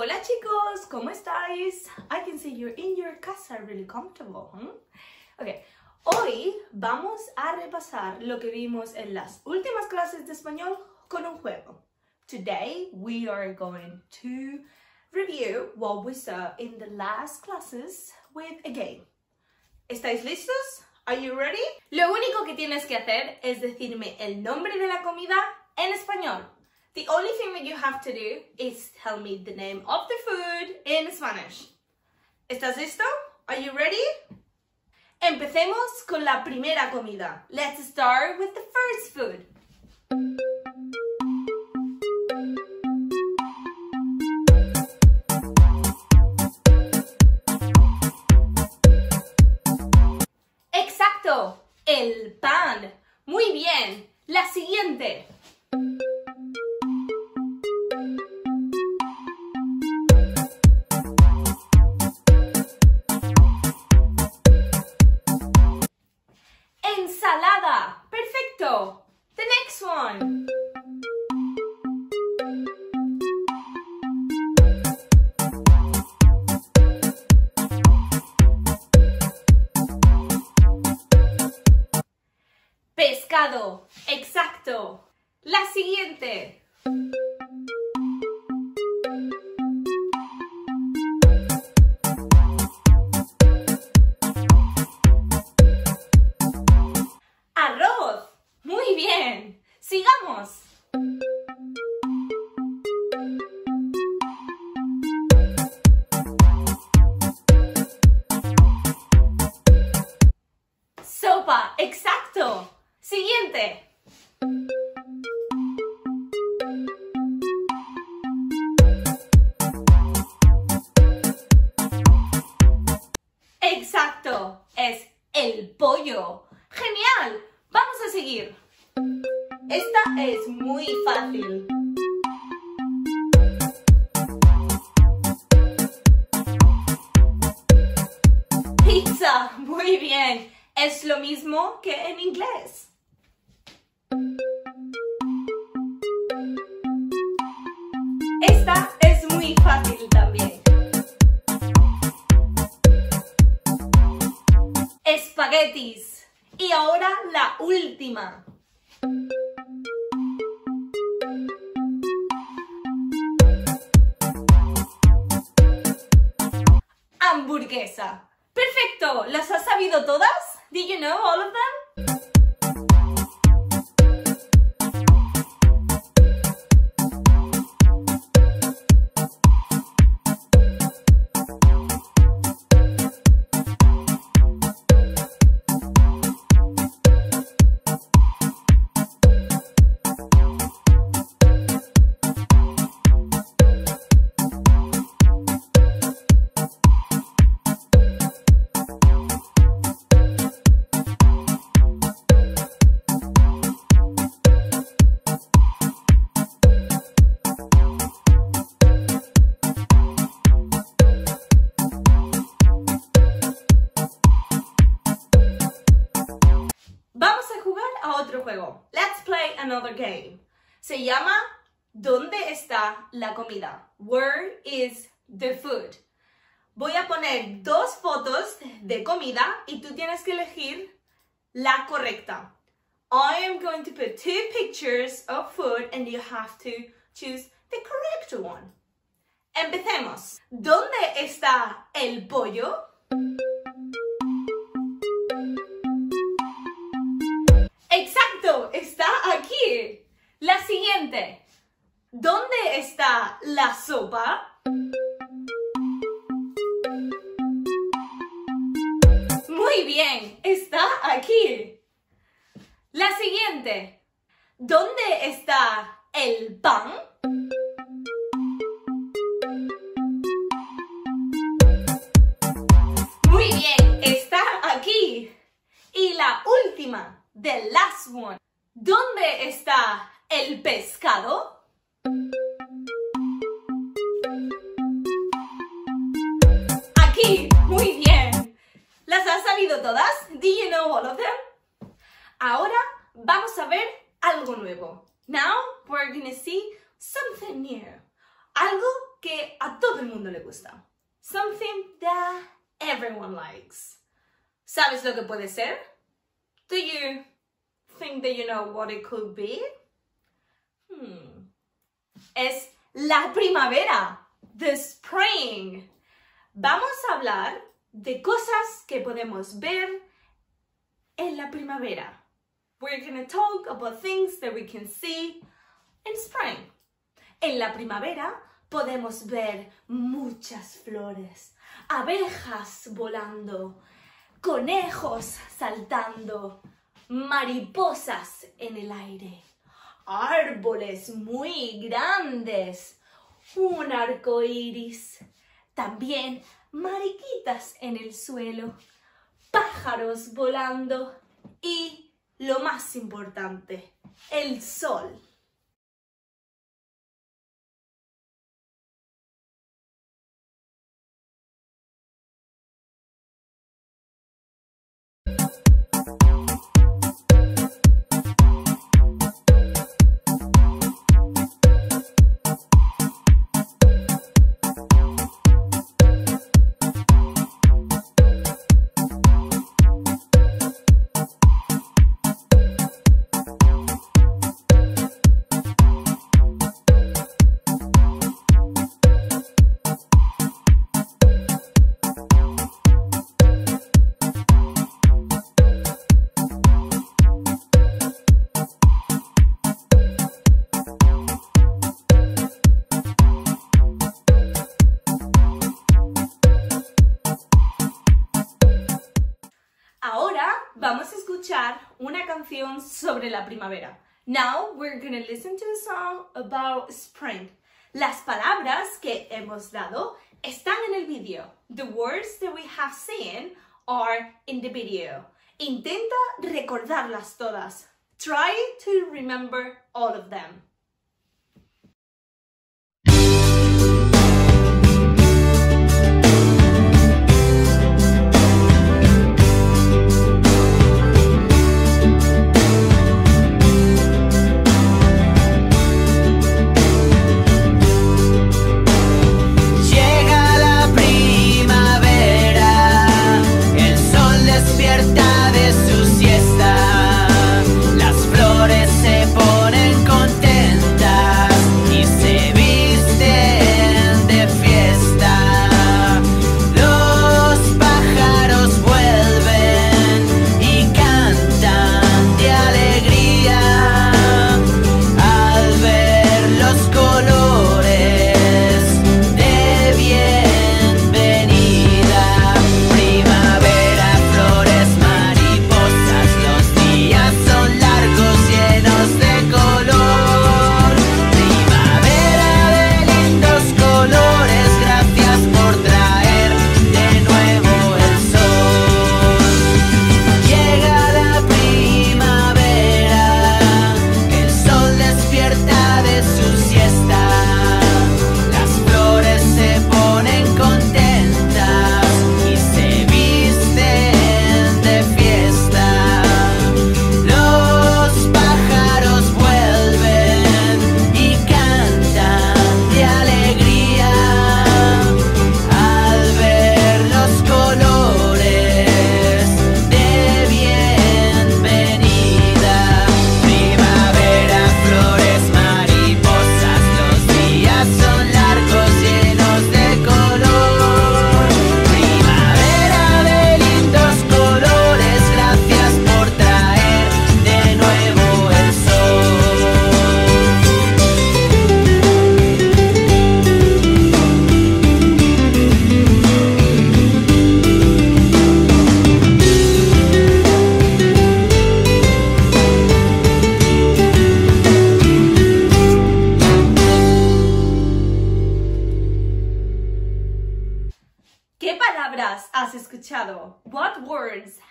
Hola chicos, ¿cómo estáis? I can see you're in your casa really comfortable. Hmm? Okay, hoy vamos a repasar lo que vimos en las últimas clases de español con un juego. Today we are going to review what we saw in the last classes with a game. ¿Estáis listos? Are you ready? Lo único que tienes que hacer es decirme el nombre de la comida en español. The only thing that you have to do is tell me the name of the food in Spanish. ¿Estás listo? Are you ready? Empecemos con la primera comida. Let's start with the first food. Exacto. La siguiente. El pollo. Genial. Vamos a seguir. Esta es muy fácil. Pizza. Muy bien. Es lo mismo que en inglés. Esta es muy fácil también. Y ahora la última. Hamburguesa. Perfecto. ¿Las has sabido todas? Did you know all of them? Game. Se llama ¿Dónde está la comida? Where is the food? Voy a poner dos fotos de comida y tú tienes que elegir la correcta. I am going to put two pictures of food and you have to choose the correct one. Empecemos. ¿Dónde está el pollo? Está la sopa? Muy bien, está aquí. La siguiente. ¿Dónde está el pan? Muy bien, está aquí. Y la última, the last one. ¿Dónde está el pescado? Todas? Do you know all of them? Ahora vamos a ver algo nuevo. Now we're gonna see something new. Algo que a todo el mundo le gusta. Something that everyone likes. ¿Sabes lo que puede ser? Do you think that you know what it could be? Hmm. Es la primavera. The spring. Vamos a hablar de cosas que podemos ver en la primavera. We're to talk about things that we can see in spring. En la primavera podemos ver muchas flores, abejas volando, conejos saltando, mariposas en el aire, árboles muy grandes, un arco iris, también mariquitas en el suelo, pájaros volando y, lo más importante, el sol. Sobre la primavera. Now we're to listen to a song about spring. Las palabras que hemos dado están en el video. The words that we have seen are in the video. Intenta recordarlas todas. Try to remember all of them.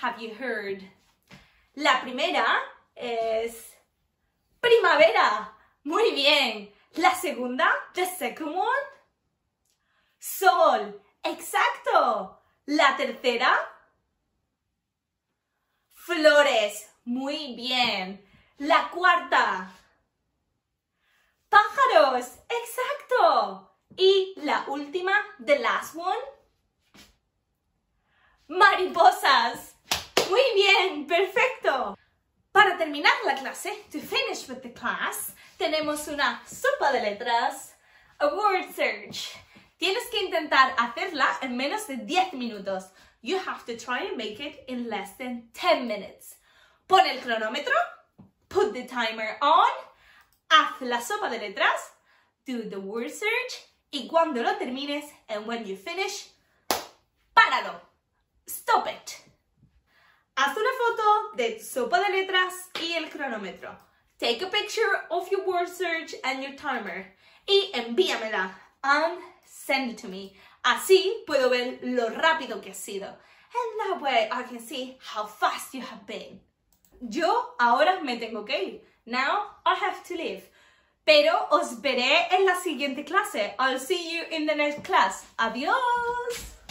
Have you heard? La primera es primavera. Muy bien. La segunda, the second one, sol. Exacto. La tercera, flores. Muy bien. La cuarta, pájaros. Exacto. Y la última, the last one. Mariposas. Muy bien, perfecto. Para terminar la clase, to finish with the class, tenemos una sopa de letras, a word search. Tienes que intentar hacerla en menos de 10 minutos. You have to try and make it in less than 10 minutes. Pon el cronómetro, put the timer on, haz la sopa de letras, do the word search, y cuando lo termines, and when you finish, páralo. Stop it. Haz una foto de sopa de letras y el cronómetro. Take a picture of your word search and your timer. Y envíamela. And send it to me. Así puedo ver lo rápido que has sido. And that way I can see how fast you have been. Yo ahora me tengo que ir. Now I have to leave. Pero os veré en la siguiente clase. I'll see you in the next class. Adiós.